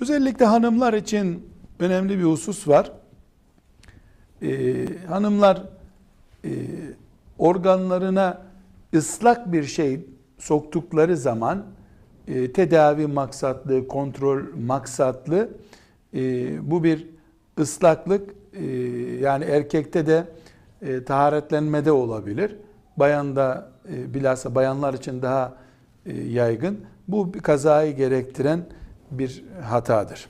Özellikle hanımlar için önemli bir husus var. Ee, hanımlar e, organlarına ıslak bir şey soktukları zaman e, tedavi maksatlı, kontrol maksatlı e, bu bir ıslaklık e, yani erkekte de e, taharetlenmede olabilir. Bayanda e, bilhassa bayanlar için daha e, yaygın. Bu bir kazayı gerektiren bir hatadır.